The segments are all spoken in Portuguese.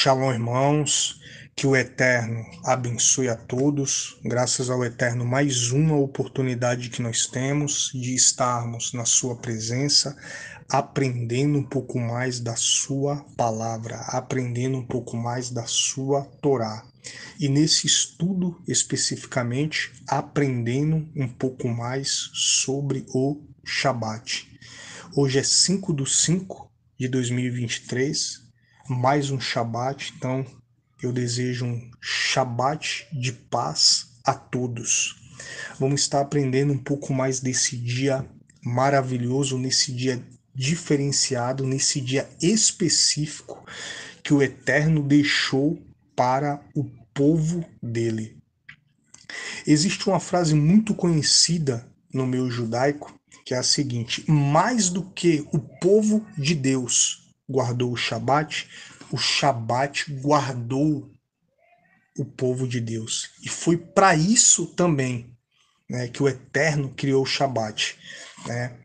Shalom, irmãos. Que o Eterno abençoe a todos. Graças ao Eterno, mais uma oportunidade que nós temos de estarmos na Sua presença, aprendendo um pouco mais da Sua palavra, aprendendo um pouco mais da Sua Torá. E nesse estudo especificamente, aprendendo um pouco mais sobre o Shabat. Hoje é 5 do 5 de 2023 mais um Shabat. Então, eu desejo um Shabat de paz a todos. Vamos estar aprendendo um pouco mais desse dia maravilhoso, nesse dia diferenciado, nesse dia específico que o Eterno deixou para o povo dele. Existe uma frase muito conhecida no meu judaico que é a seguinte: mais do que o povo de Deus guardou o Shabat, o Shabat guardou o povo de Deus. E foi para isso também né, que o Eterno criou o Shabat né,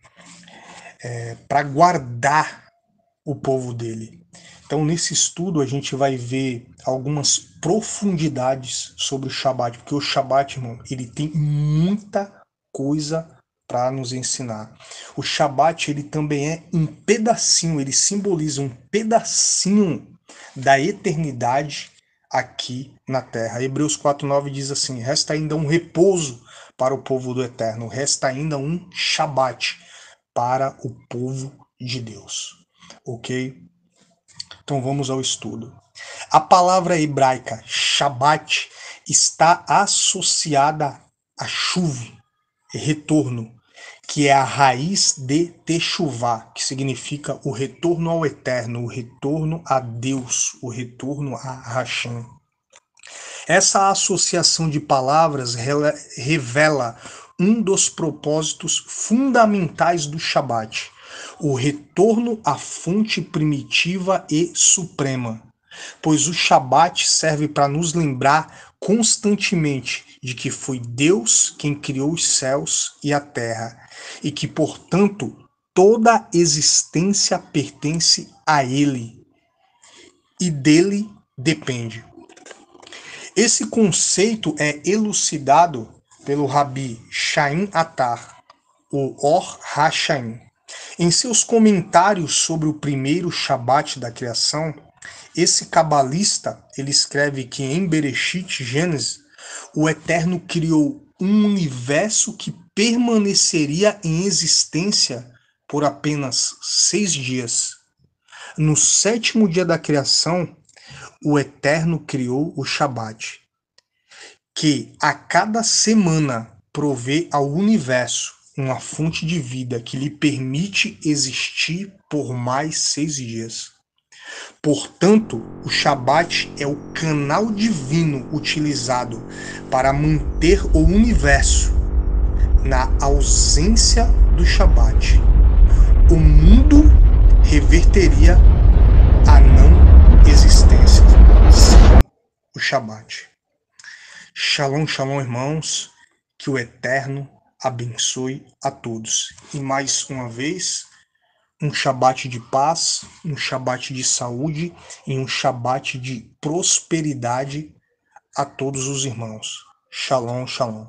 é, para guardar o povo dele. Então, nesse estudo, a gente vai ver algumas profundidades sobre o Shabat, porque o Shabat, irmão, ele tem muita coisa para nos ensinar. O Shabat ele também é um pedacinho, ele simboliza um pedacinho da eternidade aqui na terra. Hebreus 4:9 diz assim: resta ainda um repouso para o povo do eterno, resta ainda um Shabat para o povo de Deus. OK? Então vamos ao estudo. A palavra hebraica Shabat está associada a chuva, retorno, que é a raiz de Techuvá, que significa o retorno ao eterno, o retorno a Deus, o retorno a Hashem. Essa associação de palavras revela um dos propósitos fundamentais do Shabat, o retorno à fonte primitiva e suprema, pois o Shabat serve para nos lembrar constantemente de que foi Deus quem criou os céus e a terra e que, portanto, toda existência pertence a Ele e dele depende. Esse conceito é elucidado pelo Rabi Shaim Atar, o Or HaShaim. Em seus comentários sobre o primeiro Shabat da criação, esse cabalista ele escreve que em Bereshit, Gênesis, o Eterno criou um universo que permaneceria em existência por apenas seis dias. No sétimo dia da criação, o Eterno criou o Shabat, que a cada semana provê ao universo uma fonte de vida que lhe permite existir por mais seis dias. Portanto, o Shabat é o canal divino utilizado para manter o universo na ausência do Shabat. O mundo reverteria a não existência sem o Shabat. Shalom, shalom, irmãos. Que o Eterno abençoe a todos. E mais uma vez, um Shabat de paz, um Shabat de saúde e um Shabat de prosperidade a todos os irmãos. Shalom, shalom.